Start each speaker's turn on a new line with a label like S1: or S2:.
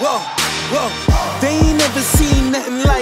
S1: whoa, whoa. They ain't never seen nothing like